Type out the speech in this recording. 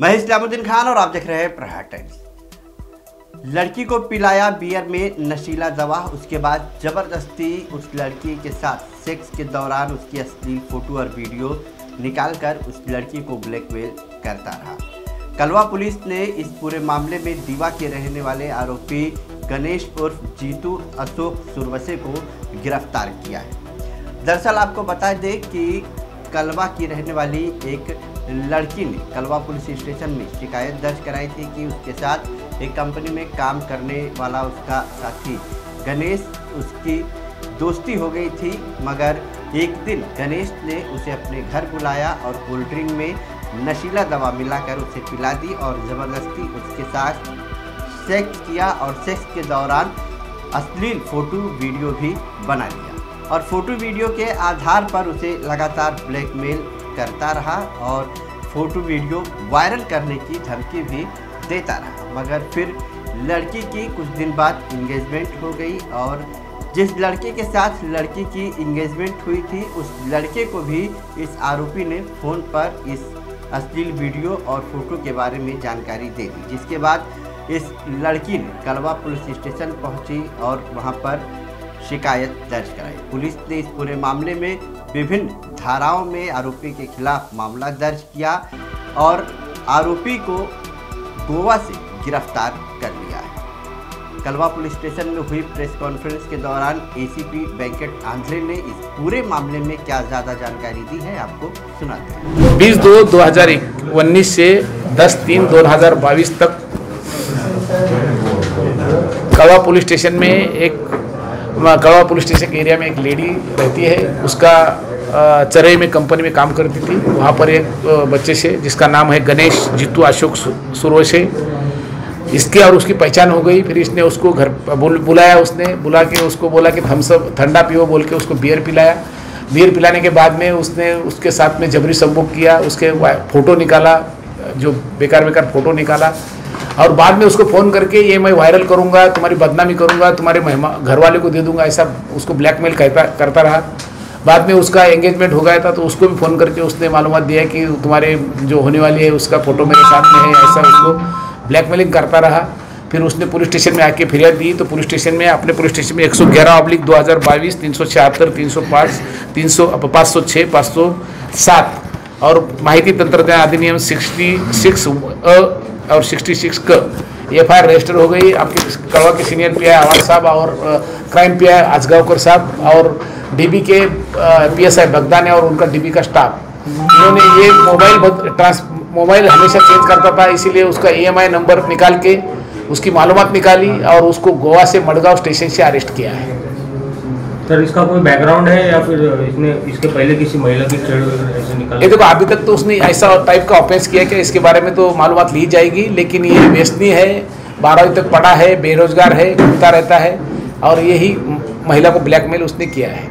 मैं इस्लामुद्दीन खान और आप देख रहे हैं प्रहार टाइम्स। लड़की को पिलाया बियर में नशीला दवा उसके बाद ज़बरदस्ती उस लड़की के साथ सेक्स के दौरान उसकी अश्लील फ़ोटो और वीडियो निकालकर उस लड़की को ब्लैकमेल करता रहा। कलवा पुलिस ने इस पूरे मामले में दीवा के रहने वाले आरोपी गणेश उर्फ़ जीतू अशोक सुरवसे को गिरफ़्तार किया है। दरअसल आपको बता दें कि कलवा की रहने वाली एक लड़की ने कलवा पुलिस स्टेशन में शिकायत दर्ज कराई थी कि उसके साथ एक कंपनी में काम करने वाला उसका साथी गणेश, उसकी दोस्ती हो गई थी, मगर एक दिन गणेश ने उसे अपने घर बुलाया और कोल्ड ड्रिंक में नशीला दवा मिलाकर उसे पिला दी और ज़बरदस्ती उसके साथ सेक्स किया और सेक्स के दौरान अश्लील फ़ोटो वीडियो भी बना लिया। और फ़ोटो वीडियो के आधार पर उसे लगातार ब्लैकमेल करता रहा और फ़ोटो वीडियो वायरल करने की धमकी भी देता रहा। मगर फिर लड़की की कुछ दिन बाद इंगेजमेंट हो गई और जिस लड़के के साथ लड़की की इंगेजमेंट हुई थी, उस लड़के को भी इस आरोपी ने फ़ोन पर इस अश्लील वीडियो और फ़ोटो के बारे में जानकारी दे दी, जिसके बाद इस लड़की ने कलवा पुलिस स्टेशन पहुँची और वहाँ पर शिकायत दर्ज कराई। पुलिस ने इस पूरे मामले में विभिन्न धाराओं में आरोपी के खिलाफ मामला दर्ज किया और आरोपी को गोवा से गिरफ़्तार कर लिया है। कलवा पुलिस स्टेशन में हुई प्रेस कॉन्फ्रेंस के दौरान एसीपी वेंकट आंध्रे ने इस पूरे मामले में क्या ज़्यादा जानकारी दी है, आपको सुनाते हैं। बीस दो दो हज़ार उन्नीस से दस तीन दो हज़ार बाईस तक कलवा पुलिस स्टेशन में एक कड़वा पुलिस स्टेशन के एरिया में एक लेडी रहती है, उसका चरई में कंपनी में काम करती थी। वहाँ पर एक बच्चे से, जिसका नाम है गणेश, जीतू अशोक सुरोश है इसके और उसकी पहचान हो गई, फिर इसने उसको घर बुलाया उसने, बुला के उसको बोला कि हम सब ठंडा पियो बोल के उसको बियर पिलाया। बियर पिलाने के बाद में उसने उसके साथ में जबरी संभोग किया, उसके फ़ोटो निकाला, जो बेकार बेकार फ़ोटो निकाला। और बाद में उसको फ़ोन करके ये मैं वायरल करूँगा, तुम्हारी बदनामी करूँगा, तुम्हारे मेहमान घर वाले को दे दूँगा, ऐसा उसको ब्लैकमेल करता रहा। बाद में उसका एंगेजमेंट हो गया था तो उसको भी फ़ोन करके उसने मालूम दिया कि तुम्हारे जो होने वाली है, उसका फ़ोटो मेरे साथ में है, ऐसा उसको ब्लैकमेलिंग करता रहा। फिर उसने पुलिस स्टेशन में आके फिरियाद दी तो पुलिस स्टेशन में, अपने पुलिस स्टेशन में एक सौ ग्यारह अब्लिक दो हज़ार बाईस, तीन सौ छिहत्तर, तीन सौ पाँच, तीन सौ, पाँच सौ छः पाँच सौ सात। और माहिती तंत्रज्ञान अधिनियम सिक्सटी सिक्स, अ, और 66 का एफ़ आई आर रजिस्टर हो गई। आपके कड़वा के सीनियर पी आई आवाज़ साहब और क्राइम पी आई आजगावकर साहब और डीबी के पी एस आई बगदाने और उनका डीबी का स्टाफ। इन्होंने ये मोबाइल ट्रांस, मोबाइल हमेशा चेंज करता था, इसीलिए उसका ई e नंबर निकाल के उसकी मालूम निकाली और उसको गोवा से मडगांव स्टेशन से अरेस्ट किया है। सर, इसका कोई बैकग्राउंड है या फिर इसने, इसके पहले किसी महिला की छेड़ ऐसे निकाला? देखो, अभी तक तो उसने ऐसा टाइप का ऑफेंस किया कि इसके बारे में तो मालूम ली जाएगी, लेकिन ये व्यसनी है, बारहवीं तक पढ़ा है, बेरोजगार है, घूमता रहता है, और यही महिला को ब्लैकमेल उसने किया है।